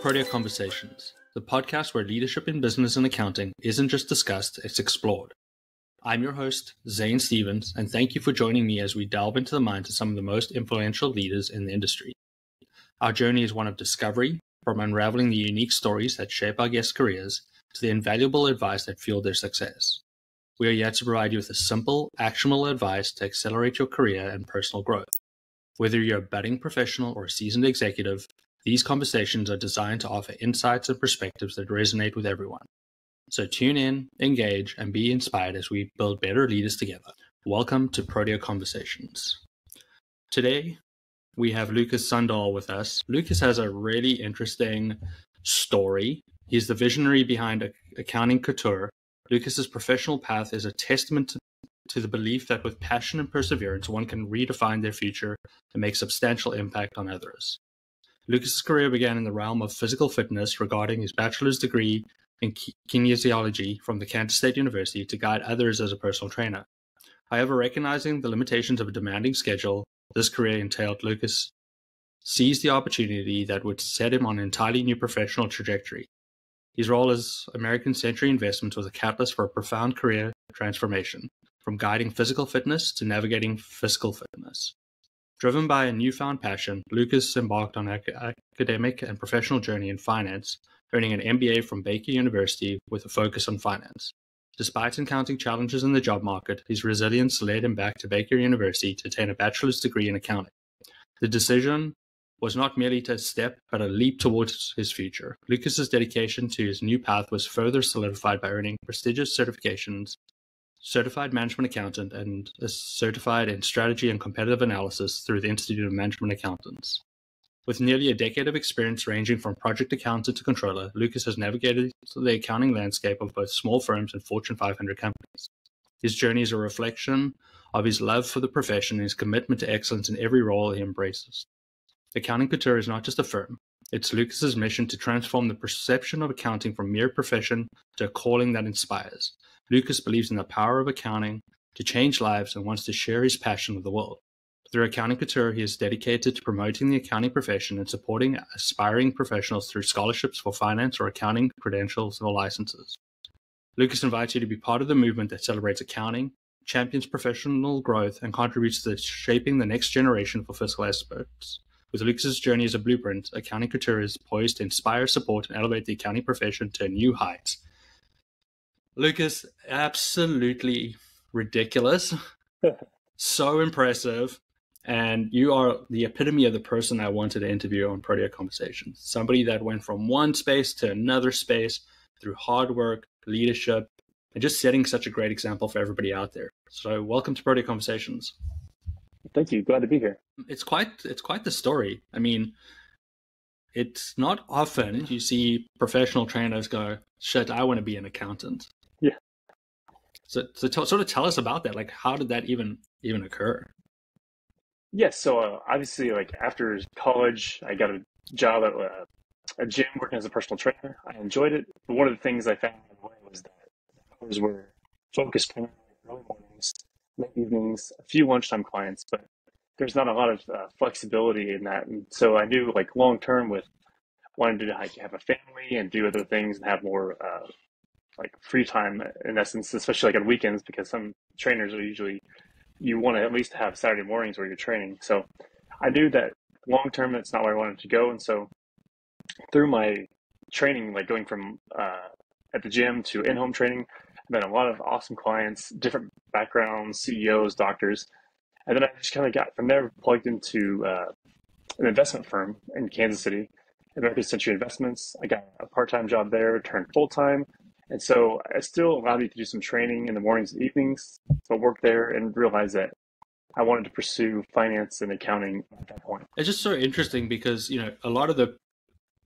Protea Conversations, the podcast where leadership in business and accounting isn't just discussed, it's explored. I'm your host, Zane Stevens, and thank you for joining me as we delve into the minds of some of the most influential leaders in the industry. Our journey is one of discovery, from unraveling the unique stories that shape our guests' careers to the invaluable advice that fueled their success. We are yet to provide you with a simple, actionable advice to accelerate your career and personal growth. Whether you're a budding professional or a seasoned executive, these conversations are designed to offer insights and perspectives that resonate with everyone. So tune in, engage, and be inspired as we build better leaders together. Welcome to Protea Conversations. Today, we have Lukas Sundahl with us. Lukas has a really interesting story. He's the visionary behind Accounting Couture. Lukas's professional path is a testament to the belief that with passion and perseverance, one can redefine their future and make substantial impact on others. Lukas's career began in the realm of physical fitness regarding his bachelor's degree in kinesiology from the Kansas State University to guide others as a personal trainer. However, recognizing the limitations of a demanding schedule this career entailed, Lukas seized the opportunity that would set him on an entirely new professional trajectory. His role as American Century Investments was a catalyst for a profound career transformation, from guiding physical fitness to navigating fiscal fitness. Driven by a newfound passion, Lukas embarked on an academic and professional journey in finance, earning an MBA from Baker University with a focus on finance. Despite encountering challenges in the job market, his resilience led him back to Baker University to attain a bachelor's degree in accounting. The decision was not merely a step, but a leap towards his future. Lukas's dedication to his new path was further solidified by earning prestigious certifications certified management accountant, and is certified in strategy and competitive analysis through the Institute of Management Accountants. With nearly a decade of experience ranging from project accountant to controller, Lukas has navigated the accounting landscape of both small firms and Fortune 500 companies. His journey is a reflection of his love for the profession and his commitment to excellence in every role he embraces. Accounting Couture is not just a firm, it's Lukas's mission to transform the perception of accounting from mere profession to a calling that inspires. Lukas believes in the power of accounting to change lives and wants to share his passion with the world. Through Accounting Couture, he is dedicated to promoting the accounting profession and supporting aspiring professionals through scholarships for finance or accounting credentials or licenses. Lukas invites you to be part of the movement that celebrates accounting, champions professional growth, and contributes to shaping the next generation for fiscal experts. With Lukas's journey as a blueprint, Accounting Couture is poised to inspire, support, and elevate the accounting profession to new heights. Lukas, absolutely ridiculous. so impressive. And you are the epitome of the person I wanted to interview on Protea Conversations. Somebody that went from one space to another space through hard work, leadership, and just setting such a great example for everybody out there. So welcome to Protea Conversations. Thank you. Glad to be here. It's quite it's quite the story. I mean, it's not often you see professional trainers go, "Shit, I want to be an accountant." So, so t- sort of tell us about that. Like, how did that even even occur? Yes. Yeah, so uh, obviously, like after college, I got a job at uh, a gym working as a personal trainer. I enjoyed it. But one of the things I found was that hours were focused primarily early mornings, late evenings, a few lunchtime clients, but there's not a lot of uh, flexibility in that. And so I knew, like long term, with wanting to like, have a family and do other things and have more uh, like free time in essence, especially like on weekends, because some trainers are usually you want to at least have Saturday mornings where you're training. So I knew that long term that's not where I wanted to go, and so through my training, like going from uh, at the gym to in home training, I've met a lot of awesome clients, different backgrounds, CEOs, doctors, and then I just kind of got from there plugged into uh, an investment firm in Kansas City, American Century Investments. I got a part time job there, turned full time, and so it still allowed me to do some training in the mornings and evenings. So I worked there and realized that I wanted to pursue finance and accounting at that point. It's just so interesting because, you know, a lot of the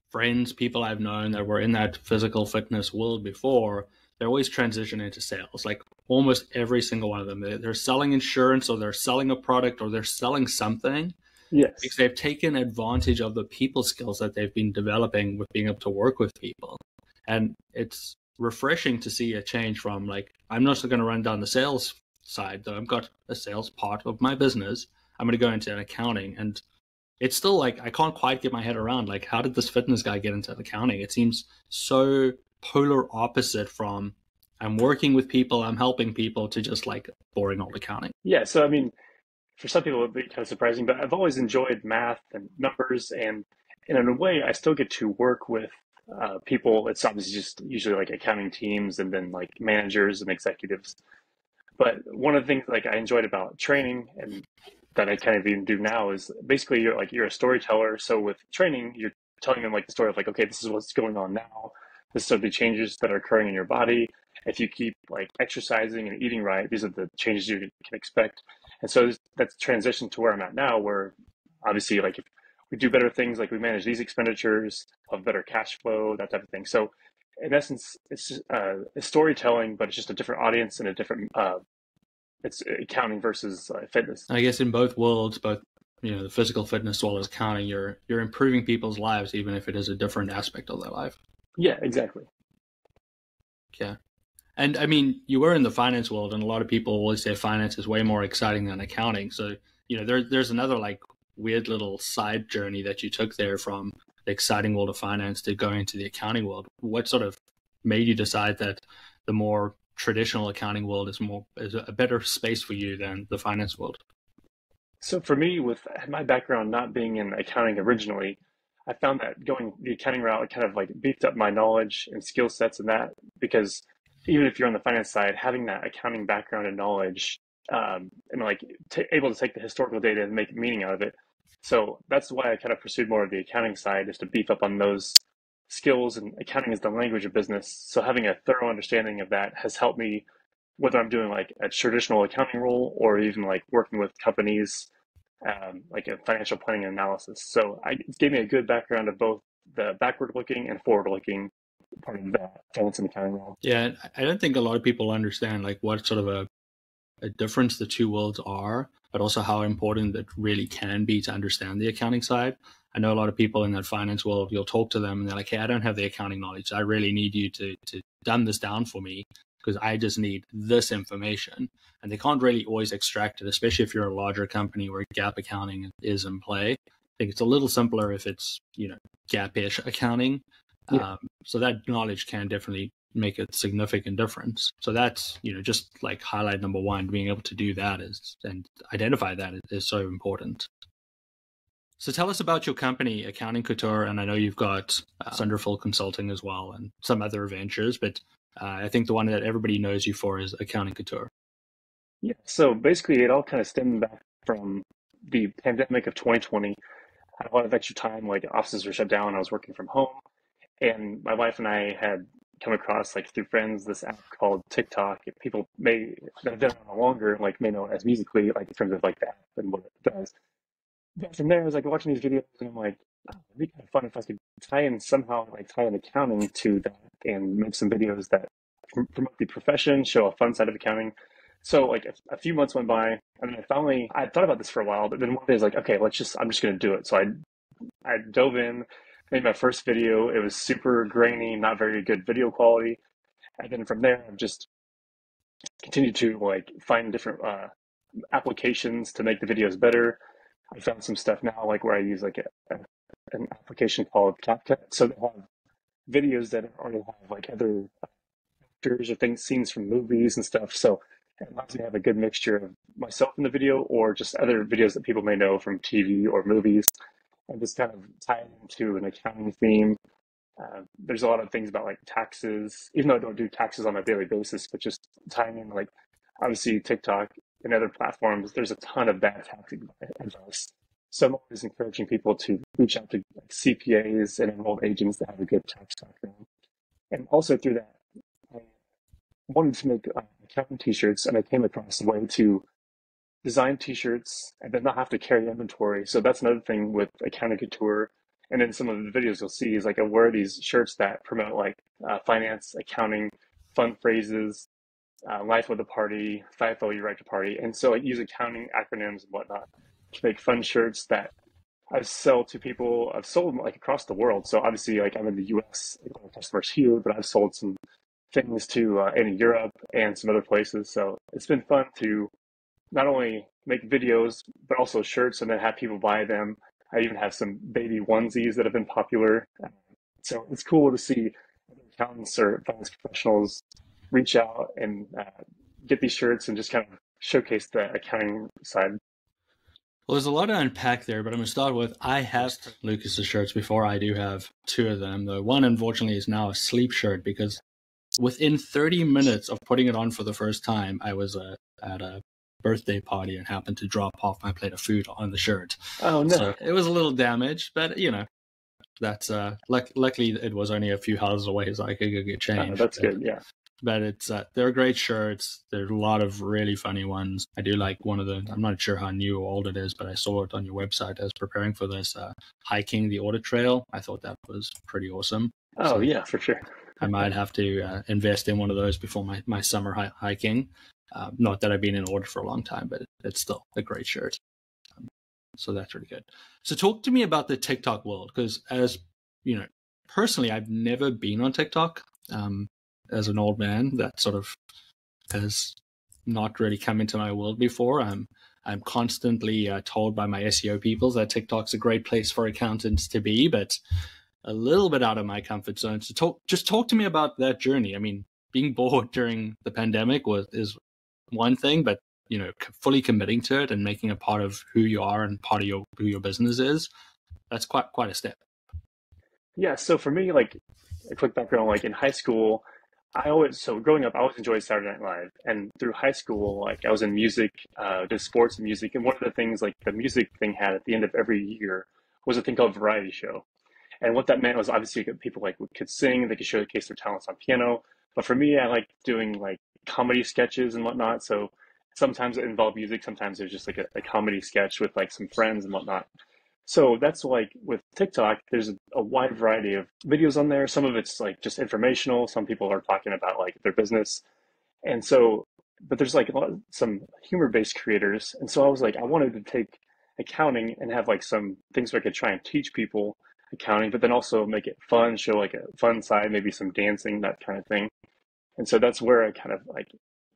friends, people I've known that were in that physical fitness world before, they're always transitioning into sales. Like almost every single one of them. They're selling insurance or they're selling a product or they're selling something. Yes. Because they've taken advantage of the people skills that they've been developing with being able to work with people. And it's refreshing to see a change from like I'm not going to run down the sales side though. I've got a sales part of my business. I'm going to go into an accounting and it's still like I can't quite get my head around like how did this fitness guy get into accounting? It seems so polar opposite from I'm working with people, I'm helping people to just like boring old accounting. Yeah, so I mean, for some people it'd be kind of surprising, but I've always enjoyed math and numbers, and, and in a way, I still get to work with uh, people. It's obviously just usually like accounting teams and then like managers and executives. But one of the things like I enjoyed about training and that I kind of even do now is basically you're like you're a storyteller. So with training, you're telling them like the story of like, okay, this is what's going on now. This are the changes that are occurring in your body. If you keep like exercising and eating right, these are the changes you can expect. And so that's transition to where I'm at now, where obviously like if we do better things, like we manage these expenditures, have better cash flow, that type of thing. So in essence, it's just, uh, it's storytelling, but it's just a different audience and a different uh, it's accounting versus uh, fitness. I guess in both worlds, both you know the physical fitness as well as accounting, you're you're improving people's lives, even if it is a different aspect of their life. Yeah, exactly. Yeah. And I mean, you were in the finance world, and a lot of people always say finance is way more exciting than accounting. So, you know, there, there's another like weird little side journey that you took there from the exciting world of finance to going into the accounting world. What sort of made you decide that the more traditional accounting world is more is a better space for you than the finance world? So for me, with my background not being in accounting originally, I found that going the accounting route kind of like beefed up my knowledge and skill sets in that because even if you're on the finance side, having that accounting background and knowledge um, and like t- able to take the historical data and make meaning out of it. So that's why I kind of pursued more of the accounting side, is to beef up on those skills. And accounting is the language of business, so having a thorough understanding of that has helped me, whether I'm doing like a traditional accounting role or even like working with companies, um, like a financial planning and analysis. So I, it gave me a good background of both the backward looking and forward looking part of that finance and accounting role. Yeah, I don't think a lot of people understand like what sort of a, a difference the two worlds are, but also how important it really can be to understand the accounting side. I know a lot of people in that finance world, you'll talk to them and they're like, hey, I don't have the accounting knowledge. I really need you to, to dumb this down for me because I just need this information. And they can't really always extract it, especially if you're a larger company where GAAP accounting is in play. I think it's a little simpler if it's, you know, GAAP-ish accounting. Yeah. Um, so that knowledge can definitely make a significant difference. So that's, you know, just like highlight number one, being able to do that is and identify that is so important. So tell us about your company, Accounting Couture, and I know you've got uh, Sunderful Consulting as well and some other ventures, but uh, I think the one that everybody knows you for is Accounting Couture. Yeah, so basically it all kind of stemmed back from the pandemic of 2020. I had a lot of extra time, like offices were shut down, I was working from home and my wife and I had come across like through friends this app called TikTok. People may that have been on longer like may know it as Musical.ly, like in terms of like the app and what it does. But from there, I was like watching these videos, and I'm like, oh, it'd be kind of fun if I could tie in somehow like tie in accounting to that and make some videos that promote the profession, show a fun side of accounting. So like a, a few months went by, and then I finally I thought about this for a while, but then one day I was like, okay, let's just I'm just gonna do it. So I I dove in made my first video. It was super grainy, not very good video quality. And then from there, I've just continued to like find different uh, applications to make the videos better. I found some stuff now, like where I use like a, a, an application called CapCut. So they have videos that already have like other actors or things, scenes from movies and stuff. So it allows me to have a good mixture of myself in the video or just other videos that people may know from TV or movies and just kind of tie into an accounting theme. Uh, there's a lot of things about like taxes, even though I don't do taxes on a daily basis, but just tying in like obviously TikTok and other platforms, there's a ton of bad tax advice. So I'm always encouraging people to reach out to like CPAs and enrolled agents that have a good tax background. And also through that, I wanted to make uh, accounting t-shirts and I came across a way to design t-shirts and then not have to carry inventory. So that's another thing with accounting couture. And in some of the videos you'll see is like I wear these shirts that promote like uh, finance, accounting, fun phrases, uh, life with a party, FIFO, you write to party. And so I use accounting acronyms and whatnot to make fun shirts that I sell to people. I've sold like across the world. So obviously like I'm in the US, customers here, but I've sold some things to uh, in Europe and some other places. So it's been fun to not only make videos but also shirts and then have people buy them. I even have some baby onesies that have been popular. So it's cool to see accountants or finance professionals reach out and uh, get these shirts and just kind of showcase the accounting side. Well, there's a lot to unpack there, but I'm going to start with I have Lukas's shirts before. I do have two of them. The one, unfortunately, is now a sleep shirt because within 30 minutes of putting it on for the first time, I was uh, at a birthday party and happened to drop off my plate of food on the shirt. Oh, no. So it was a little damaged, but you know, that's uh, luckily it was only a few houses away, so I could go get oh, changed. Oh, that's good, yeah but it's uh, they're great shirts. There's a lot of really funny ones. I do like one of the. I'm not sure how new or old it is, but I saw it on your website as preparing for this uh, hiking the audit trail. I thought that was pretty awesome. Oh so yeah, for sure. I might have to uh, invest in one of those before my my summer hi- hiking. Uh, not that I've been in order for a long time, but it's still a great shirt. Um, so that's really good. So talk to me about the TikTok world because as you know, personally, I've never been on TikTok. Um, as an old man that sort of has not really come into my world before. I'm I'm constantly uh, told by my SEO people that TikTok's a great place for accountants to be, but a little bit out of my comfort zone. So talk, just talk to me about that journey. I mean, being bored during the pandemic was is one thing, but you know, fully committing to it and making a part of who you are and part of your who your business is, that's quite quite a step. Yeah. So for me, like a quick background, like in high school, I always so growing up, I always enjoyed Saturday Night Live, and through high school, like I was in music, uh, did sports and music, and one of the things like the music thing had at the end of every year was a thing called variety show, and what that meant was obviously people like could sing, they could showcase their talents on piano, but for me, I like doing like comedy sketches and whatnot. So sometimes it involved music, sometimes it was just like a, a comedy sketch with like some friends and whatnot. So that's like with TikTok, there's a wide variety of videos on there. Some of it's like just informational. Some people are talking about like their business. And so, but there's like of, some humor based creators. And so I was like, I wanted to take accounting and have like some things where I could try and teach people accounting, but then also make it fun, show like a fun side, maybe some dancing, that kind of thing. And so that's where I kind of like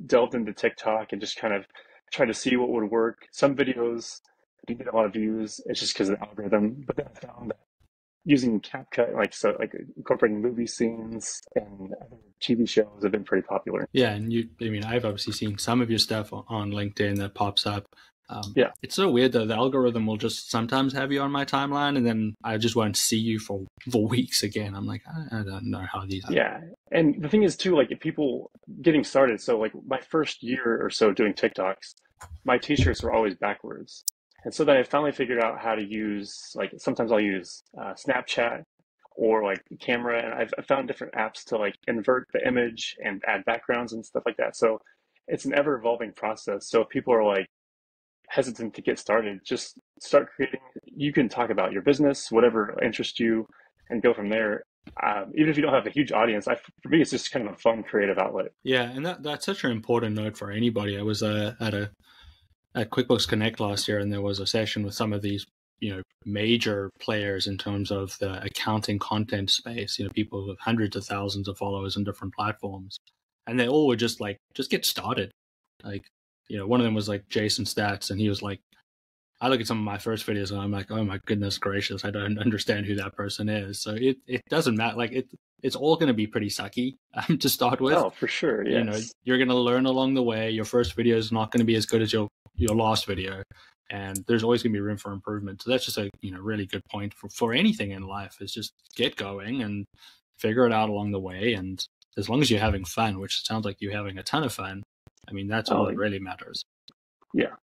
delved into TikTok and just kind of tried to see what would work. Some videos didn't get a lot of views. It's just because of the algorithm. But then I found that using CapCut, like so, like incorporating movie scenes and other TV shows have been pretty popular. Yeah, and you, I mean, I've obviously seen some of your stuff on LinkedIn that pops up. Um, yeah, it's so weird though. The algorithm will just sometimes have you on my timeline, and then I just won't see you for for weeks again. I'm like, I, I don't know how these. Are. Yeah, and the thing is too, like if people getting started. So like my first year or so doing TikToks, my t-shirts were always backwards. And so then I finally figured out how to use, like, sometimes I'll use uh, Snapchat or like camera. And I've, I've found different apps to like invert the image and add backgrounds and stuff like that. So it's an ever evolving process. So if people are like hesitant to get started, just start creating. You can talk about your business, whatever interests you, and go from there. Um, even if you don't have a huge audience, I, for me, it's just kind of a fun creative outlet. Yeah, and that, that's such an important note for anybody. I was uh, at a at QuickBooks Connect last year, and there was a session with some of these you know major players in terms of the accounting content space. You know, people with hundreds of thousands of followers on different platforms, and they all were just like, just get started. Like, you know, one of them was like Jason Staats, and he was like, I look at some of my first videos and I'm like, oh my goodness gracious, I don't understand who that person is. So it, it doesn't matter. Like it, it's all going to be pretty sucky um, to start with. Oh, for sure. Yes. You know, you're going to learn along the way. Your first video is not going to be as good as your your last video and there's always going to be room for improvement so that's just a you know really good point for, for anything in life is just get going and figure it out along the way and as long as you're having fun which sounds like you're having a ton of fun i mean that's all that really matters. Yeah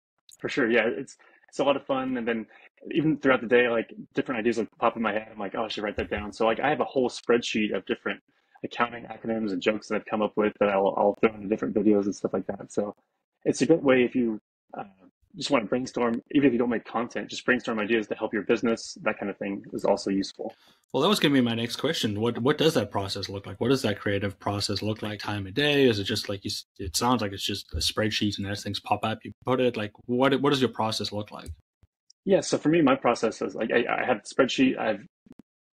for sure yeah it's it's a lot of fun and then even throughout the day like different ideas will pop in my head i'm like oh i should write that down. So like i have a whole spreadsheet of different accounting acronyms and jokes that i've come up with that i'll, I'll throw into different videos and stuff like that so it's a good way if you uh, just want to brainstorm, even if you don't make content, just brainstorm ideas to help your business. That kind of thing is also useful. Well, that was going to be my next question. What what does that process look like? What does that creative process look like? Time of day? Is it just like you? It sounds like it's just a spreadsheet, and as things pop up, you put it. Like, what what does your process look like? Yeah. So for me, my process is like I, I have a spreadsheet. I've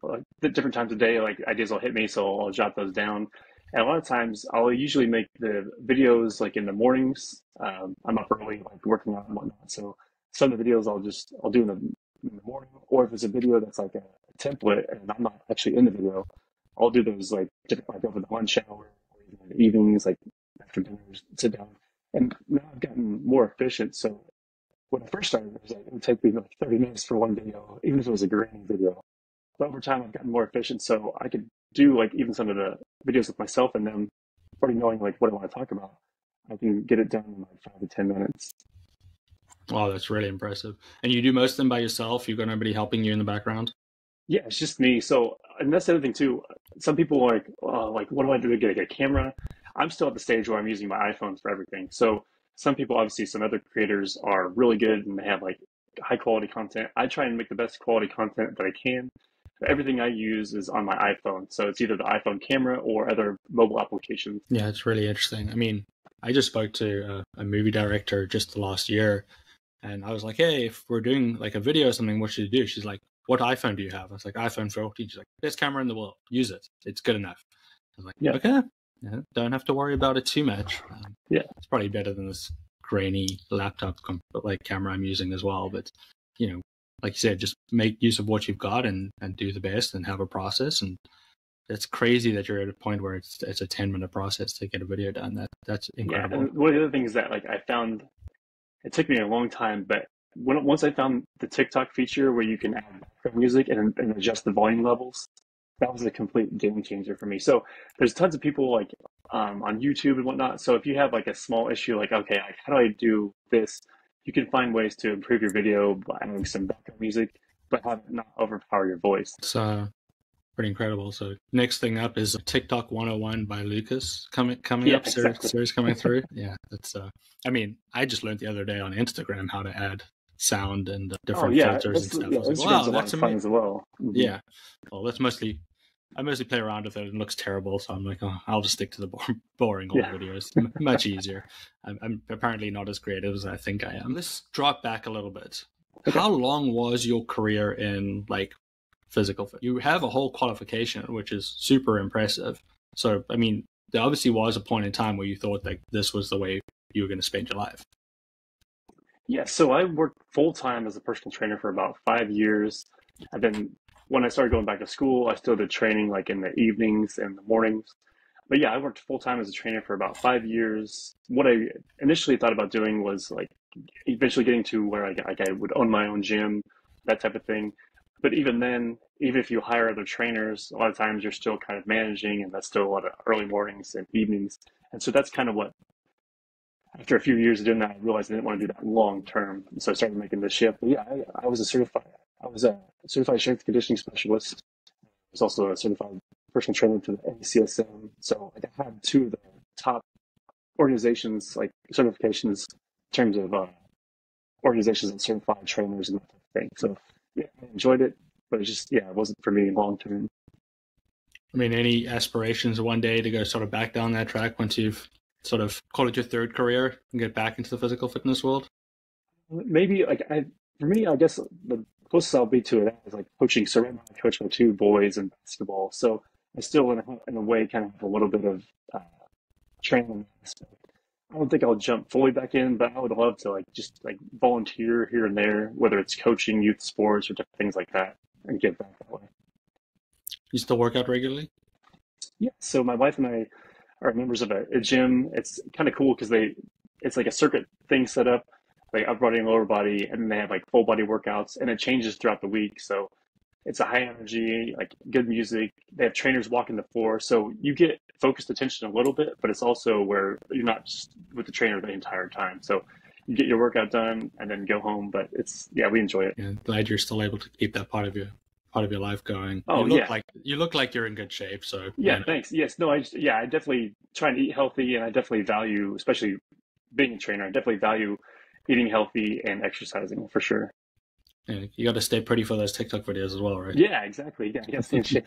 like different times of day, like ideas will hit me, so I'll jot those down. And a lot of times I'll usually make the videos like in the mornings. Um, I'm up early, like working out and whatnot. So some of the videos I'll just, I'll do in the in the morning, or if it's a video that's like a, a template and I'm not actually in the video, I'll do those like like over the lunch hour or even in the evenings, like after dinner, sit down. And now I've gotten more efficient. So when I first started, it like it would take me like 30 minutes for one video, even if it was a grainy video. But over time, I've gotten more efficient, so I could do like even some of the videos with myself and them already knowing like what I want to talk about. I can get it done in like five to ten minutes. Oh, that's really impressive. And you do most of them by yourself? You've got nobody helping you in the background? Yeah, it's just me. So, and that's the other thing too. Some people are like, uh, like, what do I do to get a camera? I'm still at the stage where I'm using my iPhone for everything. So, some people, obviously, some other creators are really good and they have like high quality content. I try and make the best quality content that I can. Everything I use is on my iPhone. So it's either the iPhone camera or other mobile applications. Yeah, it's really interesting. I mean, I just spoke to a, a movie director just the last year and I was like, hey, if we're doing like a video or something, what should you do? She's like, what iPhone do you have? I was like, iPhone 14. She's like, best camera in the world. Use it. It's good enough. I was like, yeah. okay. Yeah, don't have to worry about it too much. Um, yeah. It's probably better than this grainy laptop like camera I'm using as well. But, you know, like you said, just make use of what you've got and, and do the best and have a process. And it's crazy that you're at a point where it's it's a 10 minute process to get a video done. That That's incredible. Yeah, one of the other things that like I found it took me a long time, but when, once I found the TikTok feature where you can add background music and, and adjust the volume levels, that was a complete game changer for me. So there's tons of people like um, on YouTube and whatnot. So if you have like a small issue, like okay, like, how do I do this? You can find ways to improve your video by adding some background music, but have it not overpower your voice. So pretty incredible. So next thing up is TikTok 101 by Lukas coming coming yeah, up exactly. series, series coming through. yeah, that's. Uh, I mean, I just learned the other day on Instagram how to add sound and uh, different oh, yeah. filters and stuff. Yeah, like, wow, that's amazing as well. Mm-hmm. Yeah, well, that's mostly. I mostly play around with it and it looks terrible, so I'm like, oh, I'll just stick to the boring old yeah. videos. Much easier. I'm, I'm, apparently not as creative as I think I am. Let's drop back a little bit. Okay. How long was your career in like physical fit. You have a whole qualification, which is super impressive. So, I mean, there obviously was a point in time where you thought that this was the way you were going to spend your life. Yeah, so I worked full time as a personal trainer for about five years. I've then when I started going back to school, I still did training like in the evenings and the mornings. But yeah, I worked full time as a trainer for about five years. What I initially thought about doing was like eventually getting to where I, like I would own my own gym, that type of thing but even then, even if you hire other trainers, a lot of times you're still kind of managing, and that's still a lot of early mornings and evenings. And so that's kind of what, after a few years of doing that, I realized I didn't want to do that long term. So I started making the shift. But yeah, I, I was a certified, I was a certified strength conditioning specialist. I was also a certified personal trainer to the NACSM. So I had two of the top organizations, like certifications in terms of uh, organizations that certified trainers and that type of thing. So yeah, I enjoyed it, but it just yeah, it wasn't for me long term. I mean, any aspirations one day to go sort of back down that track once you've sort of called it your third career and get back into the physical fitness world? Maybe like I, for me, I guess the closest I'll be to it is like coaching. So right now I coach my two boys in basketball, so I still in a, in a way kind of have a little bit of uh, training aspect. I don't think I'll jump fully back in, but I would love to like just like volunteer here and there, whether it's coaching youth sports or things like that, and give back that way. You still work out regularly? Yeah. So my wife and I are members of a, a gym. It's kind of cool because they it's like a circuit thing set up, like upper body and lower body, and then they have like full body workouts, and it changes throughout the week. So it's a high energy, like good music. They have trainers walking the floor, so you get focused attention a little bit, but it's also where you're not just with the trainer the entire time. So you get your workout done and then go home. But it's yeah, we enjoy it. Yeah, glad you're still able to keep that part of your part of your life going. Oh you yeah, like you look like you're in good shape. So yeah, you know. thanks. Yes, no, I just, yeah, I definitely try and eat healthy, and I definitely value, especially being a trainer, I definitely value eating healthy and exercising for sure. Yeah, you got to stay pretty for those TikTok videos as well, right? Yeah, exactly. Yeah, you stay in shape.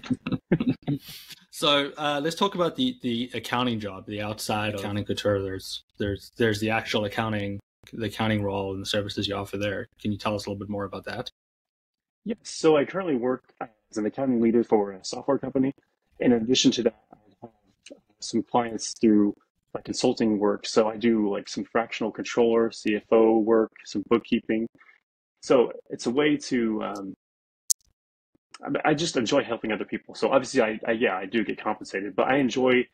so uh, let's talk about the the accounting job, the outside accounting couture. There's there's there's the actual accounting, the accounting role and the services you offer there. Can you tell us a little bit more about that? Yes. So I currently work as an accounting leader for a software company. In addition to that, I have some clients through my consulting work. So I do like some fractional controller, CFO work, some bookkeeping So it's a way to. Um, I just enjoy helping other people. So obviously, I, I yeah, I do get compensated, but I enjoy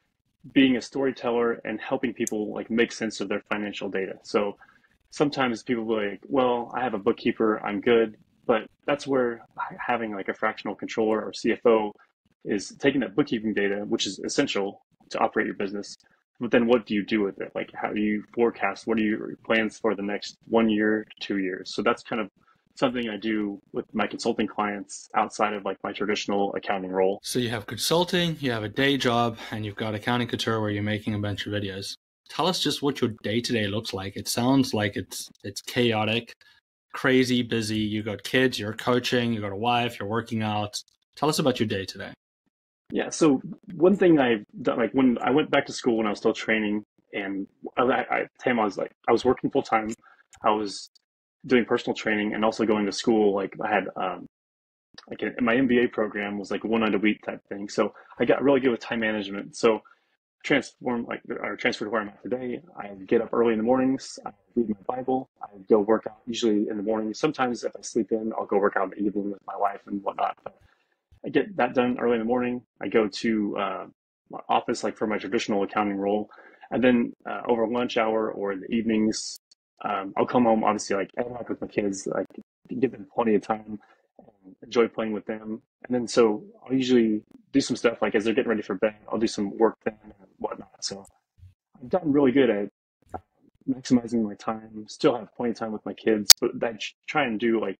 being a storyteller and helping people like make sense of their financial data. So sometimes people will be like, well, I have a bookkeeper, I'm good. But that's where having like a fractional controller or CFO is taking that bookkeeping data, which is essential to operate your business. But then what do you do with it? Like, how do you forecast? What are your plans for the next one year, two years? So that's kind of something I do with my consulting clients outside of like my traditional accounting role. So you have consulting, you have a day job, and you've got accounting couture where you're making a bunch of videos. Tell us just what your day to day looks like. It sounds like it's it's chaotic, crazy, busy. You got kids, you're coaching, you got a wife, you're working out. Tell us about your day today. Yeah. So one thing I've done, like when I went back to school when I was still training, and I, I, I was like, I was working full time. I was doing personal training and also going to school. Like I had, um, like a, my MBA program was like one night a week type thing. So I got really good with time management. So transform like or transfer to where I'm at today. I get up early in the mornings. I read my Bible. I go work out usually in the morning. Sometimes if I sleep in, I'll go work out in the evening with my wife and whatnot. But I get that done early in the morning. I go to uh, my office like for my traditional accounting role, and then uh, over lunch hour or the evenings, um, I'll come home, obviously, like interact with my kids, like give them plenty of time, and enjoy playing with them. And then so I'll usually do some stuff like as they're getting ready for bed, I'll do some work then and whatnot. So I've gotten really good at uh, maximizing my time. Still have plenty of time with my kids, but I try and do like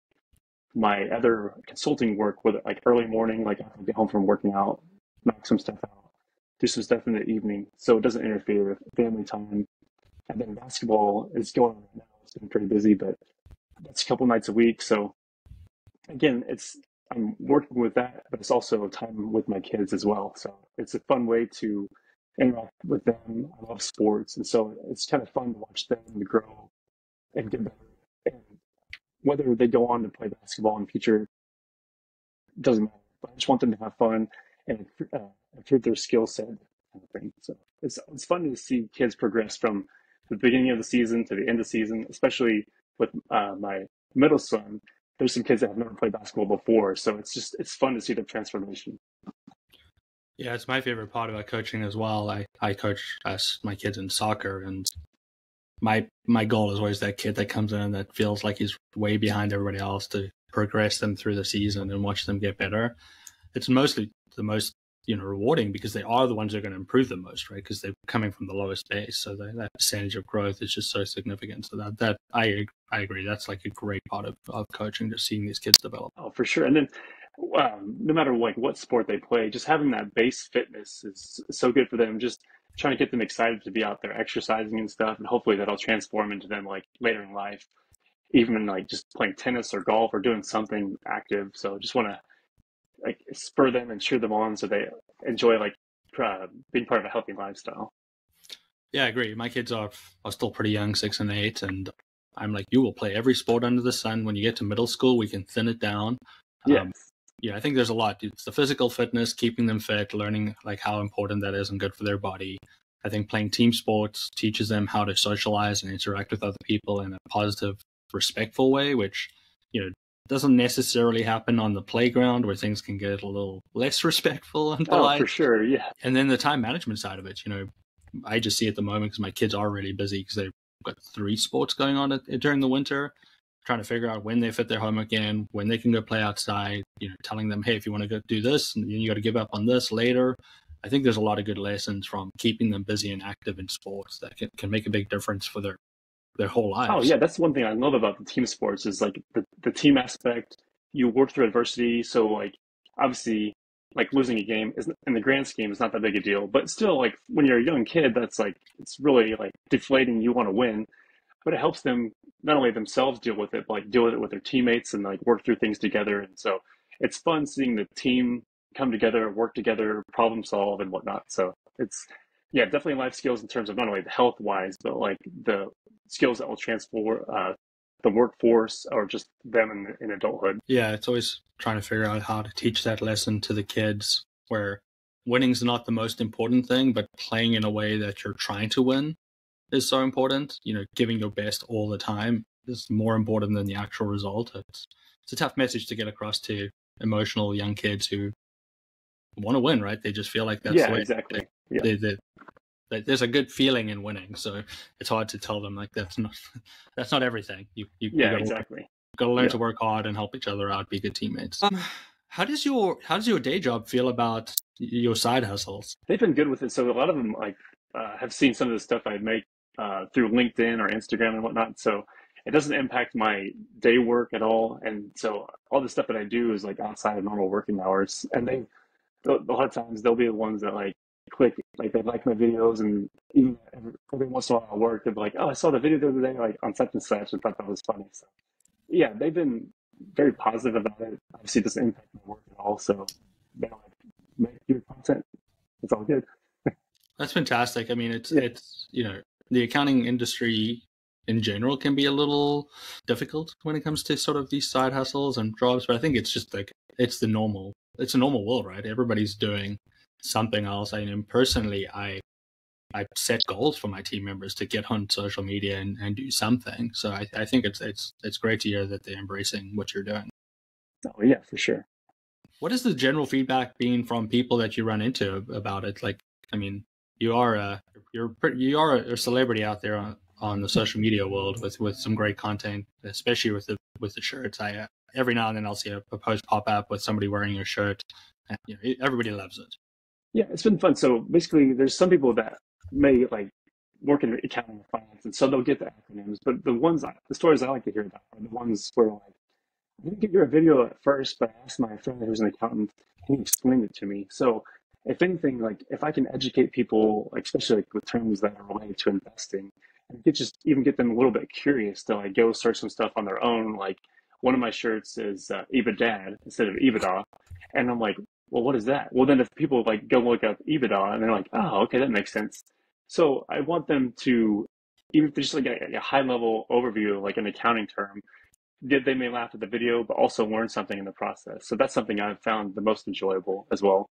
my other consulting work with like early morning, like I'll get home from working out, knock some stuff out, do some stuff in the evening, so it doesn't interfere with family time and then basketball is going on right now. It's been pretty busy, but that's a couple nights a week. So again, it's I'm working with that, but it's also time with my kids as well. So it's a fun way to interact with them. I love sports, and so it's kind of fun to watch them grow and get better. Whether they go on to play basketball in the future doesn't matter. But I just want them to have fun and uh, improve their skill set kind of thing. So it's it's fun to see kids progress from the beginning of the season to the end of the season, especially with uh, my middle son. There's some kids that have never played basketball before, so it's just it's fun to see the transformation. Yeah, it's my favorite part about coaching as well. I I coach us my kids in soccer, and my my goal is always that kid that comes in that feels like he's way behind everybody else to progress them through the season and watch them get better. It's mostly the most you know rewarding because they are the ones that are going to improve the most, right? Because they're coming from the lowest base, so they, that percentage of growth is just so significant. So that that I I agree. That's like a great part of, of coaching, just seeing these kids develop. Oh, for sure. And then um, no matter like what sport they play, just having that base fitness is so good for them. Just trying to get them excited to be out there exercising and stuff, and hopefully that'll transform into them like later in life, even like just playing tennis or golf or doing something active. So just want to like spur them and cheer them on so they enjoy like uh, being part of a healthy lifestyle. Yeah, I agree. My kids are are still pretty young, six and eight, and I'm like, you will play every sport under the sun. When you get to middle school, we can thin it down. Yeah. Um, yeah, I think there's a lot. It's the physical fitness, keeping them fit, learning like how important that is and good for their body. I think playing team sports teaches them how to socialize and interact with other people in a positive, respectful way, which you know doesn't necessarily happen on the playground where things can get a little less respectful and polite. Oh, for sure, yeah. And then the time management side of it, you know, I just see at the moment because my kids are really busy because they've got three sports going on at, during the winter, trying to figure out when they fit their homework in, when they can go play outside. You know, telling them, hey, if you want to go do this, and you got to give up on this later. I think there's a lot of good lessons from keeping them busy and active in sports that can, can make a big difference for their their whole oh, lives. Oh yeah, that's one thing I love about the team sports is like the, the team aspect. You work through adversity, so like obviously like losing a game is in the grand scheme is not that big a deal, but still like when you're a young kid, that's like it's really like deflating. You want to win, but it helps them not only themselves deal with it, but like deal with it with their teammates and like work through things together. And so it's fun seeing the team come together, work together, problem solve, and whatnot. So it's yeah, definitely life skills in terms of not only the health wise, but like the skills that will transfer uh, the workforce or just them in, in adulthood. Yeah, it's always trying to figure out how to teach that lesson to the kids where winning's not the most important thing, but playing in a way that you're trying to win is so important. You know, giving your best all the time is more important than the actual result. It's it's a tough message to get across to emotional young kids who want to win, right? They just feel like that's yeah, exactly. They, yeah. They, they, there's a good feeling in winning, so it's hard to tell them like that's not that's not everything. You, you yeah, you gotta, exactly. Got to learn yeah. to work hard and help each other out, be good teammates. Um, how does your how does your day job feel about your side hustles? They've been good with it. So a lot of them like uh, have seen some of the stuff I make uh, through LinkedIn or Instagram and whatnot. So it doesn't impact my day work at all. And so all the stuff that I do is like outside of normal working hours. And they a lot of times they'll be the ones that like click like they like my videos and even every, every once in a while I work they'll be like, Oh, I saw the video the other day like on such and such and thought that was funny. So yeah, they've been very positive about it. Obviously it doesn't impact my work at all. So they like make your content. It's all good. That's fantastic. I mean it's yeah. it's you know, the accounting industry in general can be a little difficult when it comes to sort of these side hustles and jobs, but I think it's just like it's the normal it's a normal world, right? Everybody's doing something else. I mean, personally, I I set goals for my team members to get on social media and, and do something. So I, I think it's it's it's great to hear that they're embracing what you're doing. Oh yeah, for sure. What is the general feedback being from people that you run into about it? Like, I mean, you are a you're pretty, you are a celebrity out there on, on the social media world with with some great content, especially with the with the shirts. I every now and then I'll see a, post pop up with somebody wearing your shirt. And, you know, everybody loves it. Yeah, it's been fun. So basically, there's some people that may like work in accounting or finance, and so they'll get the acronyms. But the ones, the stories I like to hear about are the ones where like, I didn't get your video at first, but I asked my friend who's an accountant, he explained it to me. So if anything, like if I can educate people, especially like with terms that are related to investing, and get just even get them a little bit curious to like go search some stuff on their own, like one of my shirts is uh, EBITDA instead of EBITDA. And I'm like, well, what is that? Well, then if people like go look up EBITDA and they're like, oh, okay, that makes sense. So I want them to, even if they just like a, a high level overview, like an accounting term, did they may laugh at the video, but also learn something in the process. So that's something I've found the most enjoyable as well.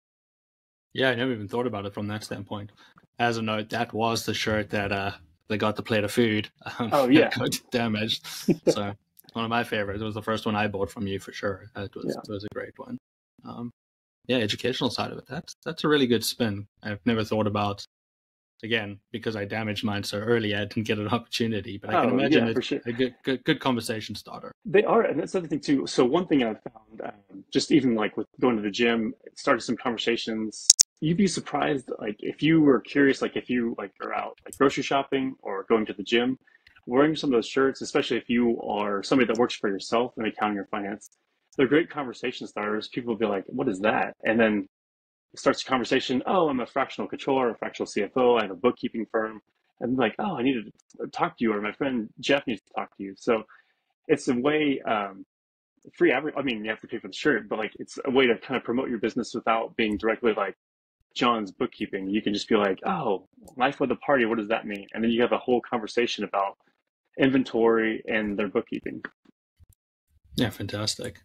Yeah, I never even thought about it from that standpoint. As a note, that was the shirt that uh, they got the plate of food. Um, oh yeah, got damaged. so one of my favorites. It was the first one I bought from you for sure. It was yeah. it was a great one. Um, yeah, educational side of it. That's that's a really good spin. I've never thought about again because I damaged mine so early. I didn't get an opportunity, but I can oh, imagine yeah, it's sure. a good, good good conversation starter. They are, and that's another thing too. So one thing I've found, um, just even like with going to the gym, started some conversations. You'd be surprised, like if you were curious, like if you like are out like grocery shopping or going to the gym, wearing some of those shirts, especially if you are somebody that works for yourself in accounting or finance, they're great conversation starters. People will be like, what is that? And then starts a conversation. Oh, I'm a fractional controller, a fractional CFO. I have a bookkeeping firm. And I'm like, oh, I need to talk to you, or my friend Jeff needs to talk to you. So it's a way, um, free adver- I mean, you have to pay for the shirt, but like it's a way to kind of promote your business without being directly like John's bookkeeping. You can just be like, oh, life with a party. What does that mean? And then you have a whole conversation about inventory and their bookkeeping. Yeah, fantastic.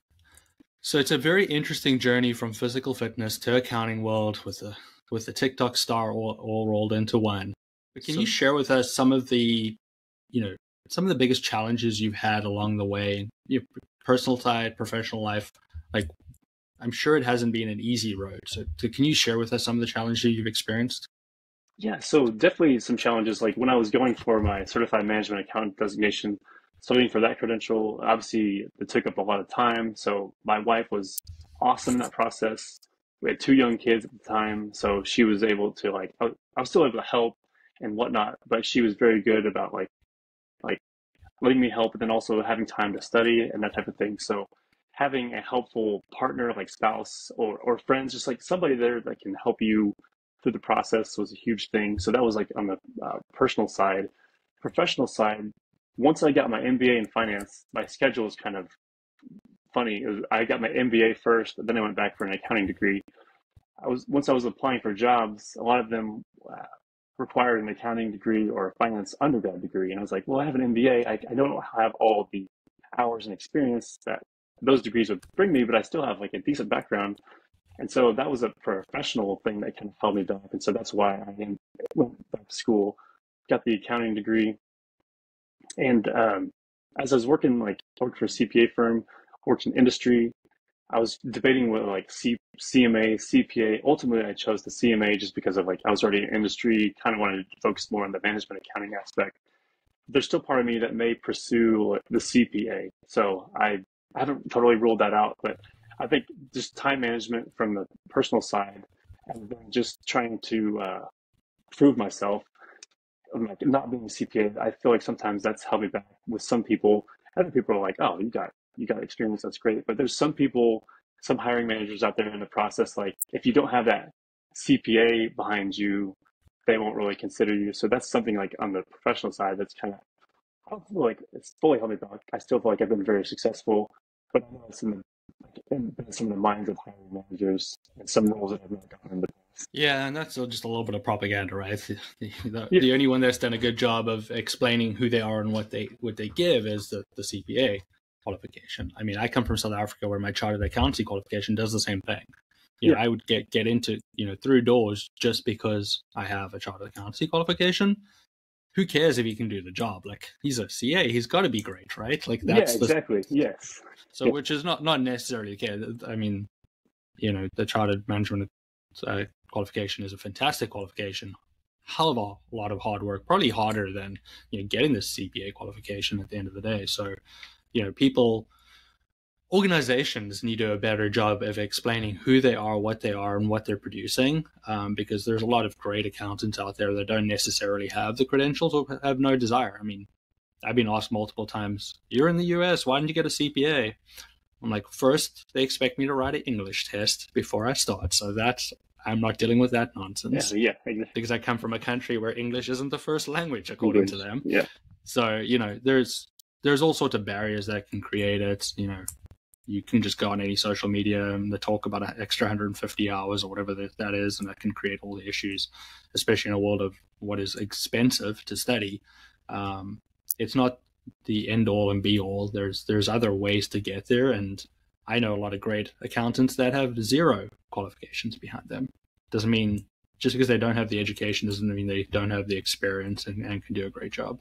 So it's a very interesting journey from physical fitness to accounting world with the with the TikTok star all, all rolled into one. But can so, you share with us some of the, you know, some of the biggest challenges you've had along the way, your personal side, professional life? Like, I'm sure it hasn't been an easy road. So, so can you share with us some of the challenges you've experienced? Yeah, so definitely some challenges. Like when I was going for my certified management accountant designation, studying for that credential, obviously it took up a lot of time. So my wife was awesome in that process. We had two young kids at the time, so she was able to like I was still able to help and whatnot, but she was very good about like like letting me help, but then also having time to study and that type of thing. So having a helpful partner like spouse or, or friends, just like somebody there that can help you through the process was a huge thing. So that was like on the uh, personal side. Professional side, once I got my MBA in finance, my schedule was kind of funny. Was, I got my MBA first, then I went back for an accounting degree. I was once I was applying for jobs, a lot of them uh, required an accounting degree or a finance undergrad degree, and I was like, well, I have an MBA. I, I don't have all the hours and experience that those degrees would bring me, but I still have like a decent background. And so that was a professional thing that kind of held me back. And so that's why I went back to school, got the accounting degree. And um, as I was working like worked for a CPA firm, worked in industry, I was debating with like C, CMA, CPA. Ultimately, I chose the CMA just because of like I was already in industry, kind of wanted to focus more on the management accounting aspect. There's still part of me that may pursue the CPA, so I, I haven't totally ruled that out. But I think just time management from the personal side, and then just trying to uh, prove myself, like not being a CPA. I feel like sometimes that's held me back with some people. Other people are like, "Oh, you got you got experience, that's great. But there's some people, some hiring managers out there in the process, like if you don't have that CPA behind you, they won't really consider you. So that's something like on the professional side that's kind of, like it's fully held me back. I still feel like I've been very successful, but I know it's in, the, in some of the minds of hiring managers and some roles that I've not gotten in the. Yeah, and that's just a little bit of propaganda, right? The, the, yeah. the, only one that's done a good job of explaining who they are and what they what they give is the, the CPA qualification. I mean, I come from South Africa where my chartered accountancy qualification does the same thing. You yeah. know, I would get get into you know through doors just because I have a chartered accountancy qualification. Who cares if he can do the job? Like he's a CA, he's got to be great, right? Like that's yeah, exactly. The... Yes. So, yeah. which is not not necessarily the case. I mean, you know, the chartered management uh, qualification is a fantastic qualification. Hell of a lot of hard work, probably harder than you know getting this CPA qualification at the end of the day. So, you know, people, organizations need to do a better job of explaining who they are, what they are, and what they're producing. Um, because there's a lot of great accountants out there that don't necessarily have the credentials or have no desire. I mean, I've been asked multiple times, "You're in the U.S. Why didn't you get a CPA?" I'm like, first, they expect me to write an English test before I start, so that's I'm not dealing with that nonsense. Yeah, yeah. Because I come from a country where English isn't the first language, according English. to them. Yeah. So you know, there's there's all sorts of barriers that can create it. You know, you can just go on any social media and they talk about an extra 150 hours or whatever that is, and that can create all the issues, especially in a world of what is expensive to study. Um, it's not the end all and be all. There's there's other ways to get there, and I know a lot of great accountants that have zero qualifications behind them. Doesn't mean just because they don't have the education doesn't mean they don't have the experience and, and can do a great job.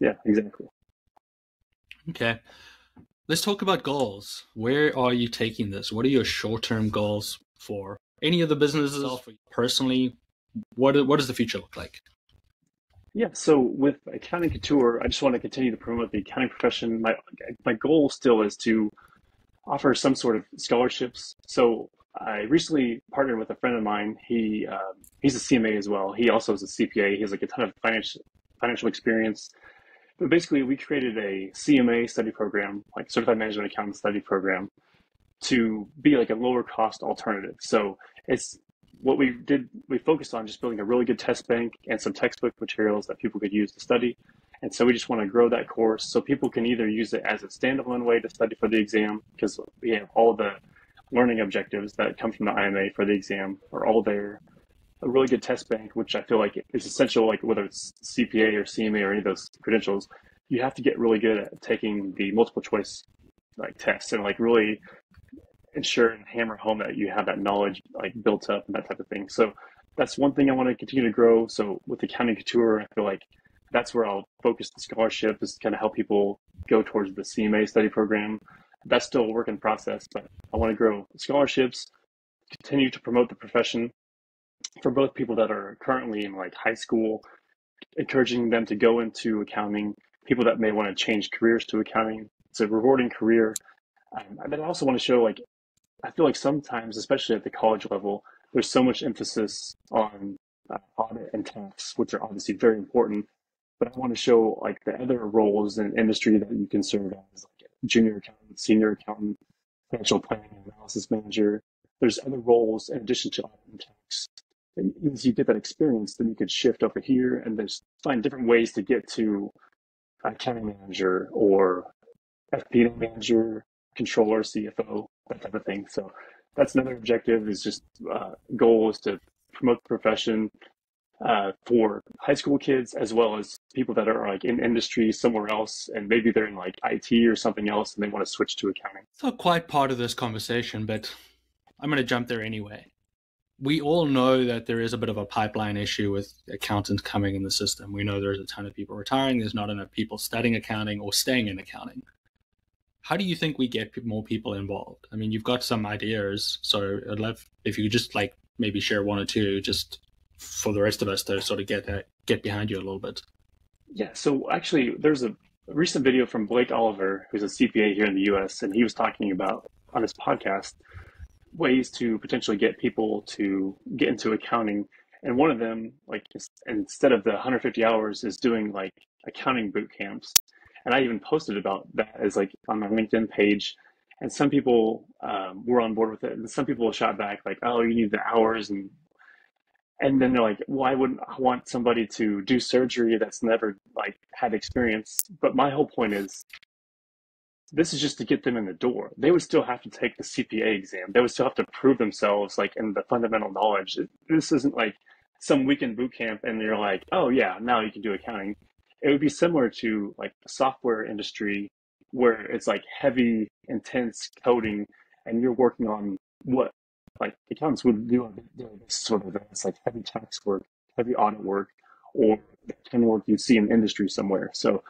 Yeah, exactly. Okay. Let's talk about goals. Where are you taking this? What are your short-term goals for any of the businesses personally? What what does the future look like? Yeah, so with Accounting Couture, I just want to continue to promote the accounting profession. My my goal still is to offer some sort of scholarships. So I recently partnered with a friend of mine. He um, he's a CMA as well. He also is a CPA. He has like a ton of financial financial experience. But basically, we created a CMA study program, like Certified Management Accountant Study Program, to be like a lower cost alternative. So it's what we did. We focused on just building a really good test bank and some textbook materials that people could use to study. And so we just want to grow that course so people can either use it as a standalone way to study for the exam because we have all the learning objectives that come from the IMA for the exam are all there a really good test bank, which I feel like is essential, like whether it's CPA or CMA or any of those credentials, you have to get really good at taking the multiple choice like tests and like really ensure and hammer home that you have that knowledge like built up and that type of thing. So that's one thing I want to continue to grow. So with the Accounting Couture, I feel like that's where I'll focus the scholarship is to kind of help people go towards the CMA study program. That's still a work in process, but I want to grow scholarships, continue to promote the profession for both people that are currently in like high school, encouraging them to go into accounting, people that may want to change careers to accounting. It's a rewarding career. Um, then I also want to show like, I feel like sometimes, especially at the college level, there's so much emphasis on uh, audit and tax, which are obviously very important. But I want to show like the other roles in industry that you can serve as junior accountant, senior accountant, financial planning analysis manager. There's other roles in addition to audit and tax as you get that experience, then you could shift over here and then find different ways to get to accounting manager or FP&A manager, controller, CFO, that type of thing. So that's another objective is just uh, goal is to promote the profession uh, for high school kids as well as people that are like in industry somewhere else and maybe they're in like IT or something else and they want to switch to accounting. It's not quite part of this conversation, but I'm going to jump there anyway we all know that there is a bit of a pipeline issue with accountants coming in the system. We know there's a ton of people retiring. There's not enough people studying accounting or staying in accounting. How do you think we get more people involved? I mean, you've got some ideas, so I'd love if you could just like maybe share one or two, just for the rest of us to sort of get that get behind you a little bit. Yeah. So actually, there's a recent video from Blake Oliver, who's a CPA here in the U.S., and he was talking about on his podcast ways to potentially get people to get into accounting. And one of them, like instead of the 150 hours, is doing like accounting boot camps. And I even posted about that as like on my LinkedIn page. And some people um, were on board with it, and some people shot back like, "Oh, you need the hours," and and then they're like, "Why wouldn't I want somebody to do surgery that's never like had experience?" But my whole point is, this is just to get them in the door. They would still have to take the CPA exam. They would still have to prove themselves like in the fundamental knowledge. This isn't like some weekend boot camp and you're like, oh yeah, now you can do accounting. It would be similar to like the software industry where it's like heavy, intense coding and you're working on what like accountants would do this sort of it's like heavy tax work, heavy audit work, or the kind of work you see in industry somewhere. So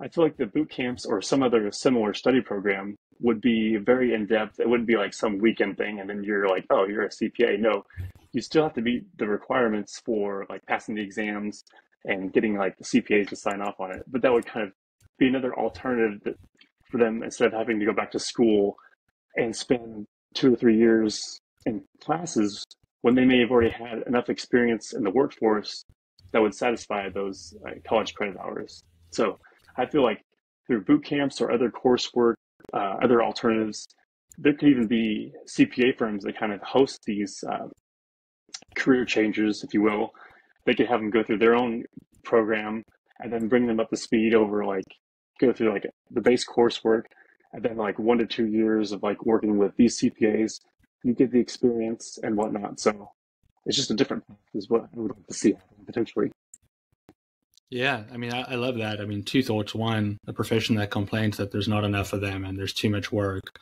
I feel like the boot camps or some other similar study program would be very in depth. It wouldn't be like some weekend thing and then you're like, oh, you're a CPA. No, you still have to meet the requirements for like passing the exams and getting like the CPAs to sign off on it. But that would kind of be another alternative for them instead of having to go back to school and spend two or three years in classes when they may have already had enough experience in the workforce that would satisfy those uh, college credit hours. So I feel like through boot camps or other coursework, uh, other alternatives, there could even be CPA firms that kind of host these uh, career changers, if you will. They could have them go through their own program and then bring them up to speed over like go through like the base coursework and then like one to two years of like working with these CPAs. You get the experience and whatnot. So it's just a different path is what I would like to see potentially. Yeah, I mean, I, I, love that. I mean, two thoughts. One, a profession that complains that there's not enough of them and there's too much work.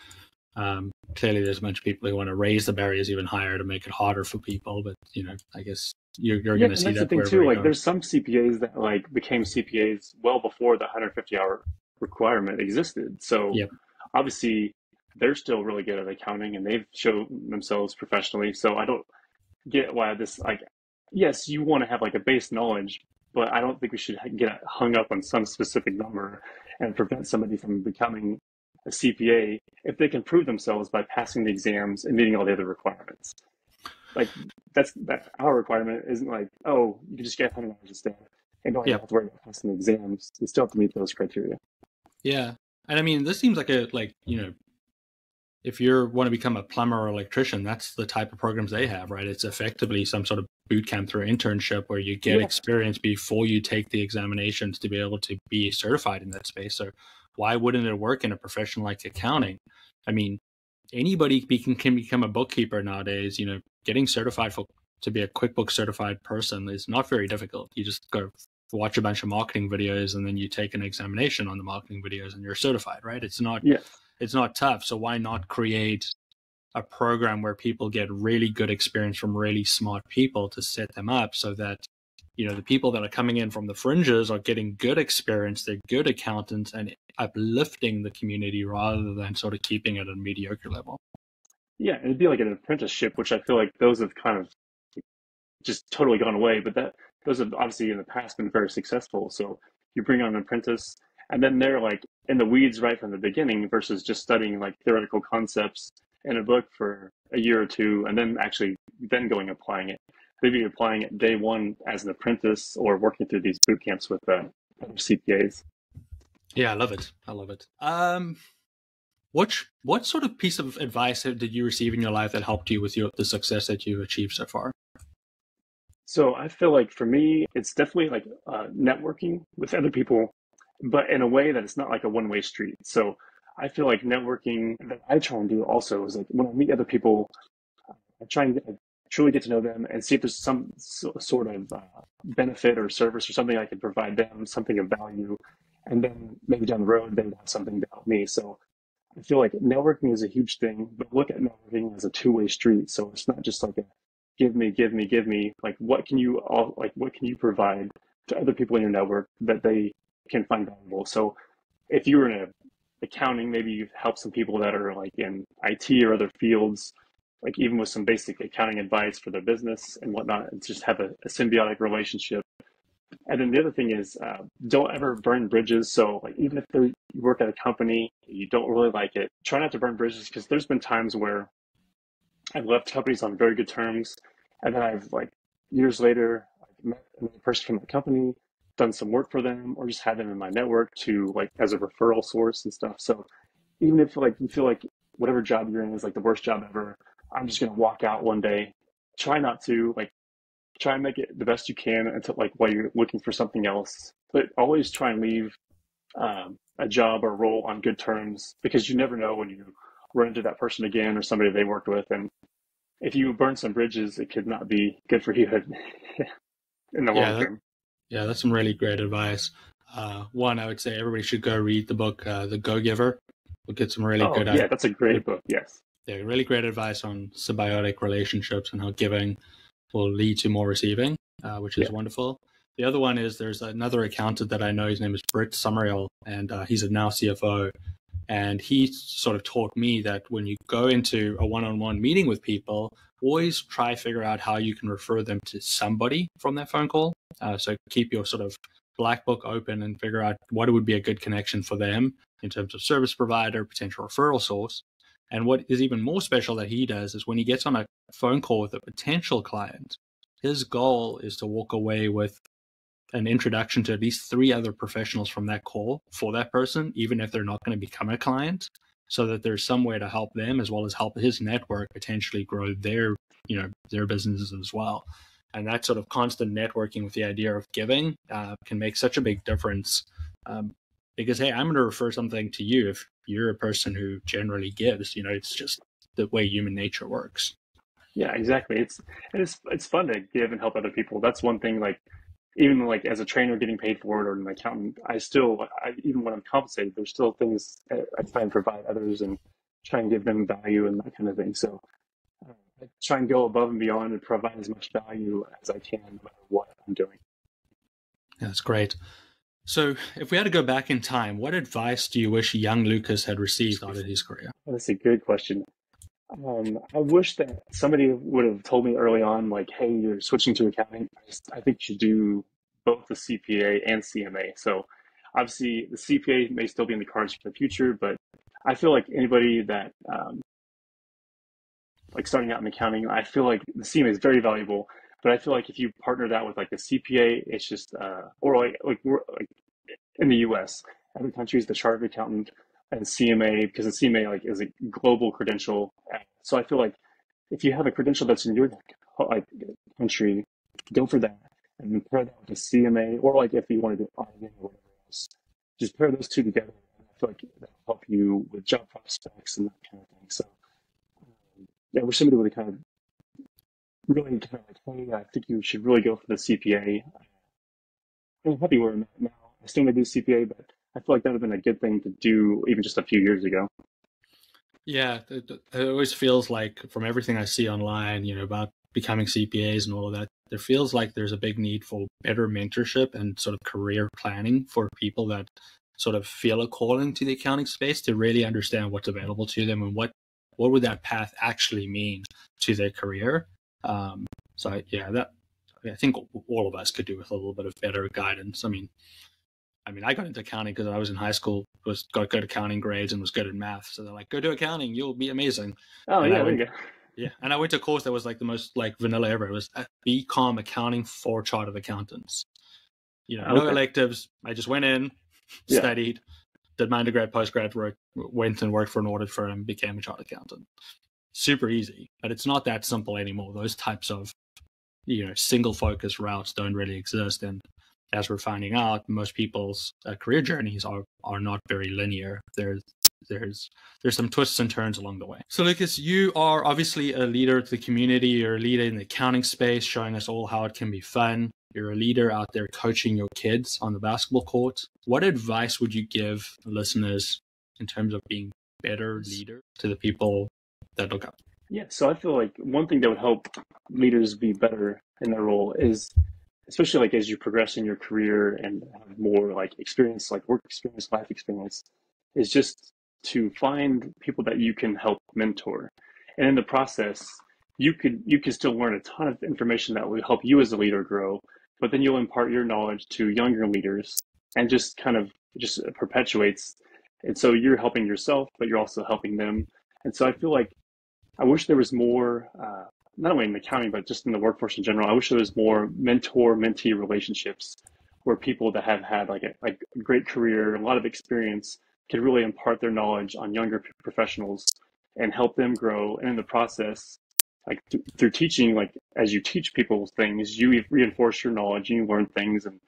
Um, clearly, there's a bunch of people who want to raise the barriers even higher to make it harder for people. But you know, I guess you're, you're yeah, going to see that's that. the thing too. Like, there's some CPAs that like became CPAs well before the 150 hour requirement existed. So yep. obviously, they're still really good at accounting and they've shown themselves professionally. So I don't get why this like. Yes, you want to have like a base knowledge, but I don't think we should get hung up on some specific number and prevent somebody from becoming a CPA if they can prove themselves by passing the exams and meeting all the other requirements. Like that's that our requirement isn't like oh you can just get hundred dollars instead and don't have to worry about passing the exams. You still have to meet those criteria. Yeah, and I mean this seems like a like you know if you want to become a plumber or electrician, that's the type of programs they have, right? It's effectively some sort of boot camp through internship where you get yeah. experience before you take the examinations to be able to be certified in that space. So why wouldn't it work in a profession like accounting? I mean, anybody can, can become a bookkeeper nowadays. You know, getting certified for to be a QuickBooks certified person is not very difficult. You just go watch a bunch of marketing videos and then you take an examination on the marketing videos and you're certified, right? It's not yeah it's not tough. So why not create a program where people get really good experience from really smart people to set them up so that you know the people that are coming in from the fringes are getting good experience they're good accountants and uplifting the community rather than sort of keeping it at a mediocre level yeah it'd be like an apprenticeship which i feel like those have kind of just totally gone away but that those have obviously in the past been very successful. So you bring on an apprentice and then they're like in the weeds right from the beginning versus just studying like theoretical concepts in a book for a year or two and then actually then going applying it. Maybe applying it day one as an apprentice or working through these boot camps with uh, cpas yeah i love it. I love it. Um what what sort of piece of advice did you receive in your life that helped you with your the success that you've achieved so far so i feel like for me it's definitely like uh, networking with other people but in a way that it's not like a one way street. So I feel like networking that I try and do also is like when I meet other people, I try and get, truly get to know them and see if there's some sort of uh, benefit or service or something I can provide them, something of value. And then maybe down the road, they have something to help me. So I feel like networking is a huge thing, but look at networking as a two way street. So it's not just like a give me, give me, give me. Like, what can you all like? What can you provide to other people in your network that they can find valuable? So, if you were in accounting, maybe you help some people that are like in IT or other fields, like even with some basic accounting advice for their business and whatnot, and just have a, a symbiotic relationship. And then the other thing is, uh, don't ever burn bridges. So, like, even if you work at a company, you don't really like it, try not to burn bridges because there's been times where I've left companies on very good terms, and then I've like years later I've met another person from the company, done some work for them, or just had them in my network to like as a referral source and stuff. So even if like you feel like whatever job you're in is like the worst job ever, I'm just gonna walk out one day. Try not to like try and make it the best you can until like while you're looking for something else. But always try and leave um, a job or role on good terms because you never know when you run into that person again or somebody they worked with. And if you burn some bridges, it could not be good for you in the yeah, long term. That, yeah, that's some really great advice. Uh, one, I would say everybody should go read the book, uh, The Go Giver. We'll get some really good oh, good. Yeah, that's a great book. Yes. Yeah, really great advice on symbiotic relationships and how giving will lead to more receiving, uh, which is yeah. wonderful. The other one is there's another accountant that I know. His name is Britt Summerhill, and uh, he's a now CFO. And he sort of taught me that when you go into a one on one meeting with people, always try figure out how you can refer them to somebody from that phone call. Uh, so keep your sort of black book open and figure out what would be a good connection for them in terms of service provider, potential referral source. And what is even more special that he does is when he gets on a phone call with a potential client, his goal is to walk away with an introduction to at least three other professionals from that call for that person, even if they're not going to become a client, so that there's some way to help them as well as help his network potentially grow their, you know, their businesses as well. And that sort of constant networking with the idea of giving uh, can make such a big difference. Um, because hey, I'm going to refer something to you if you're a person who generally gives. You know, it's just the way human nature works. Yeah, exactly. It's it's it's fun to give and help other people. That's one thing. Like even like as a trainer getting paid for it or an accountant, I still, I, even when I'm compensated, there's still things I try and provide others and try and give them value and that kind of thing. So uh, I try and go above and beyond and provide as much value as I can, no matter what I'm doing. Yeah, that's great. So, if we had to go back in time, what advice do you wish young Lukas had received out of his career? That's a good question. Um, I wish that somebody would have told me early on, like, hey, you're switching to accounting. I think you should do both the CPA and CMA. So obviously, the CPA may still be in the cards for the future, but I feel like anybody that um, like starting out in accounting, I feel like the CMA is very valuable. But I feel like if you partner that with like a CPA, it's just uh, or like like, like in the U.S. Other countries, the chartered accountant and CMA because the CMA like is a global credential. So I feel like if you have a credential that's in your like country, go for that and pair that with a CMA or like if you want to do auditing or whatever else, just pair those two together. I feel like that'll help you with job prospects and that kind of thing. So um, yeah, we're somebody would kind of really kind of like, hey, I think you should really go for the CPA. I'm happy where I'm at now. I still may do CPA, but I feel like that would have been a good thing to do even just a few years ago. Yeah, it, it, always feels like from everything I see online, you know, about becoming CPAs and all of that, there feels like there's a big need for better mentorship and sort of career planning for people that sort of feel a calling to the accounting space to really understand what's available to them and what what would that path actually mean to their career. Um, so I, yeah, that I think all of us could do with a little bit of better guidance. I mean, I mean, I got into accounting because I was in high school, was got good accounting grades and was good at math. So they're like, go do accounting, you'll be amazing. Oh and yeah, went, there you go. Yeah, and I went to a course that was like the most like vanilla ever. It was uh, BCom accounting for chartered accountants. You know, okay. no electives. I just went in, yeah. studied, did my undergrad, postgrad work, went and worked for an audit firm, became a chartered accountant. Super easy, but it's not that simple anymore. Those types of you know single focus routes don't really exist, and as we're finding out, most people's uh, career journeys are are not very linear. There's there's there's some twists and turns along the way. So Lukas, you are obviously a leader to the community. You're a leader in the accounting space, showing us all how it can be fun. You're a leader out there coaching your kids on the basketball court. What advice would you give listeners in terms of being better leader to the people that look up? Yeah, so I feel like one thing that would help leaders be better in their role is especially like as you progress in your career and have more like experience, like work experience, life experience, is just to find people that you can help mentor. And in the process, you could you can still learn a ton of information that will help you as a leader grow, but then you'll impart your knowledge to younger leaders and just kind of just perpetuates. And so you're helping yourself, but you're also helping them. And so I feel like I wish there was more uh, not only in accounting, but just in the workforce in general, I wish there was more mentor mentee relationships where people that have had like a, like a great career, a lot of experience, could really impart their knowledge on younger professionals and help them grow. And in the process, like th- through teaching, like as you teach people things, you reinforce your knowledge and you learn things. And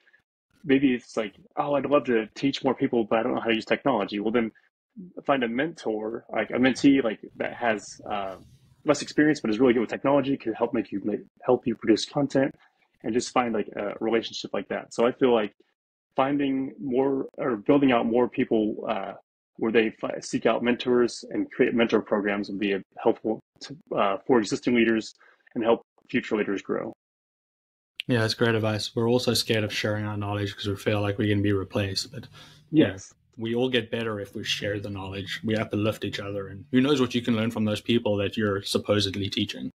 maybe it's like, oh, I'd love to teach more people, but I don't know how to use technology. Well, then find a mentor, like a mentee, like that has uh, less experience but is really good with technology can help make you make, help you produce content and just find like a relationship like that. So i feel like finding more or building out more people uh, where they f- seek out mentors and create mentor programs would be helpful to, uh, for existing leaders and help future leaders grow. Yeah that's great advice. We're also scared of sharing our knowledge because we feel like we're going to be replaced but yes we all get better if we share the knowledge. We uplift each other, and who knows what you can learn from those people that you're supposedly teaching.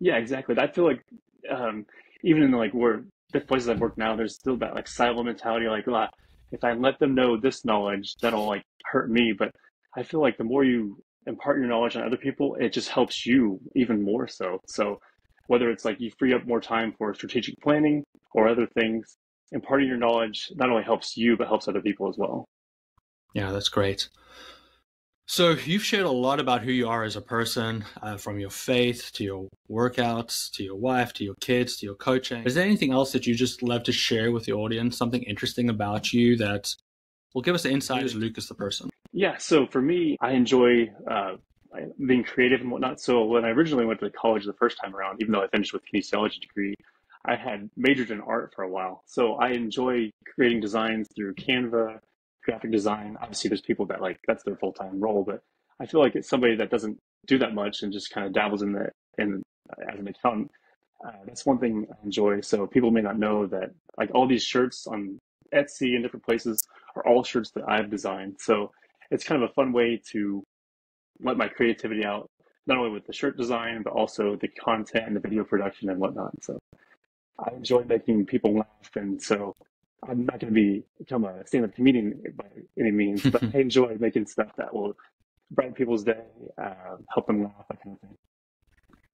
Yeah, exactly. I feel like um, even in like where the places I've worked now, there's still that like silo mentality. Like, ah, if I let them know this knowledge, that'll like hurt me. But I feel like the more you impart your knowledge on other people, it just helps you even more so. So whether it's like you free up more time for strategic planning or other things, imparting your knowledge not only helps you but helps other people as well. Yeah that's great. So you've shared a lot about who you are as a person uh, from your faith to your workouts to your wife to your kids to your coaching. Is there anything else that you just love to share with the audience? Something interesting about you that will give us the insight as lukas the person. Yeah so for me i enjoy uh, being creative and whatnot. So when i originally went to college the first time around even though i finished with a kinesiology degree I had majored in art for a while. So I enjoy creating designs through Canva, graphic design. Obviously, there's people that like that's their full time role, but I feel like it's somebody that doesn't do that much and just kind of dabbles in the in uh, as an accountant. Uh, that's one thing I enjoy. So people may not know that like all these shirts on Etsy and different places are all shirts that I've designed. So it's kind of a fun way to let my creativity out, not only with the shirt design, but also the content and the video production and whatnot. So I enjoy making people laugh, and so I'm not going to be become a stand-up comedian by any means, but I enjoy making stuff that will brighten people's day, uh, help them laugh, that kind of thing.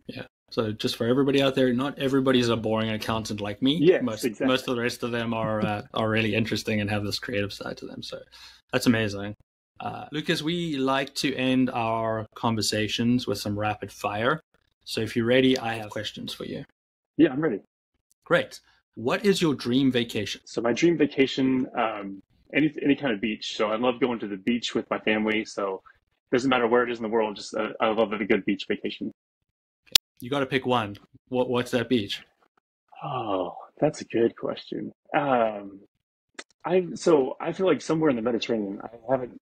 Yeah. So just for everybody out there, not everybody's a boring accountant like me. Yes, most, exactly. most of the rest of them are uh, are really interesting and have this creative side to them. So that's amazing. Uh, Lukas, we like to end our conversations with some rapid fire. So if you're ready, I have questions for you. Yeah, I'm ready. Great. What is your dream vacation? So my dream vacation, um, any any kind of beach. So I love going to the beach with my family. So it doesn't matter where it is in the world. Just uh, I love a good beach vacation. You got to pick one. What what's that beach? Oh, that's a good question. Um, I so I feel like somewhere in the Mediterranean. I haven't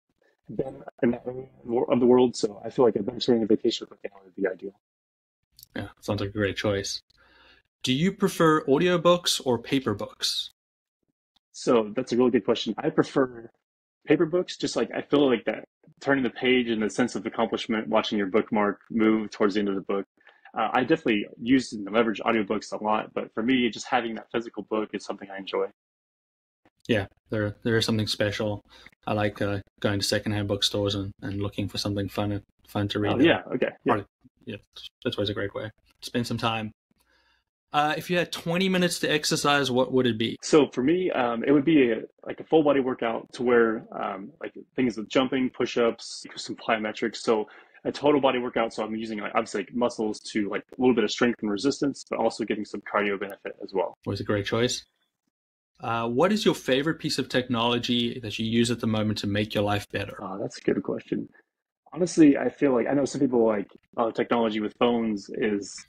been in that area of the world, so I feel like a Mediterranean vacation with my family would be ideal. Yeah, sounds like a great choice. Do you prefer audiobooks or paper books? So that's a really good question. I prefer paper books, just like I feel like that turning the page and the sense of accomplishment, watching your bookmark move towards the end of the book. Uh, I definitely use and leverage audiobooks a lot, but for me, just having that physical book is something I enjoy. Yeah, there there is something special. I like uh, going to secondhand bookstores and, and looking for something fun fun to read. Oh, yeah, okay. Yeah. yeah, that's always a great way. Spend some time uh, if you had 20 minutes to exercise, what would it be? So for me, um, it would be a, like a full body workout to where um, like things with jumping, push ups, some plyometrics. So a total body workout. So I'm using like obviously like muscles to like a little bit of strength and resistance, but also getting some cardio benefit as well. Was a great choice. Uh, what is your favorite piece of technology that you use at the moment to make your life better? Oh, that's a good question. Honestly, I feel like I know some people like oh, technology with phones is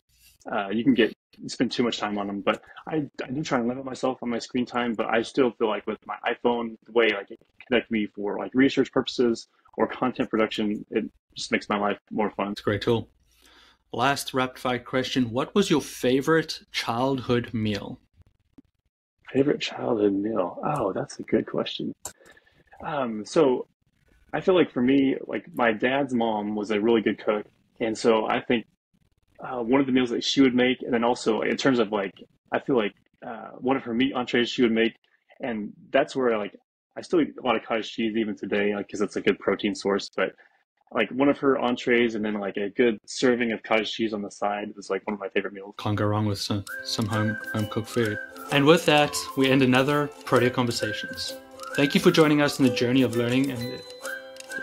uh, you can get spend too much time on them. But I, I do try and limit myself on my screen time. But I still feel like with my iPhone, the way like it connect me for like research purposes or content production, it just makes my life more fun. It's a great tool. last rapid fire question What was your favorite childhood meal? Favorite childhood meal? Oh, that's a good question. Um, so I feel like for me, like my dad's mom was a really good cook. And so I think uh, one of the meals that she would make, and then also in terms of like, I feel like uh, one of her meat entrees she would make, and that's where like I still eat a lot of cottage cheese even today, like because it's a good protein source. But like one of her entrees, and then like a good serving of cottage cheese on the side was like one of my favorite meals. Can't go wrong with some some home home cooked food. And with that, we end another Protea Conversations. Thank you for joining us in the journey of learning and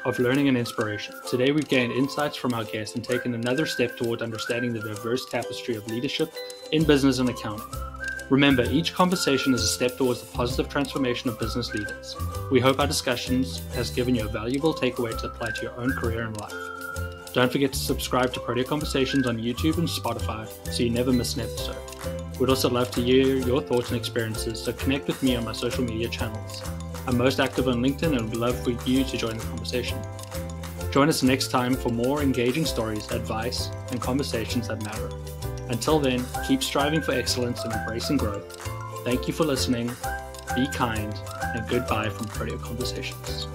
of learning and inspiration. Today, we've gained insights from our guests and taken another step toward understanding the diverse tapestry of leadership in business and accounting. Remember, each conversation is a step towards the positive transformation of business leaders. We hope our discussions has given you a valuable takeaway to apply to your own career and life. Don't forget to subscribe to Protea Conversations on YouTube and Spotify so you never miss an episode. We'd also love to hear your thoughts and experiences, so connect with me on my social media channels. I'm most active on LinkedIn and would love for you to join the conversation. Join us next time for more engaging stories, advice, and conversations that matter. Until then, keep striving for excellence and embracing growth. Thank you for listening. Be kind, and goodbye from Protea Conversations.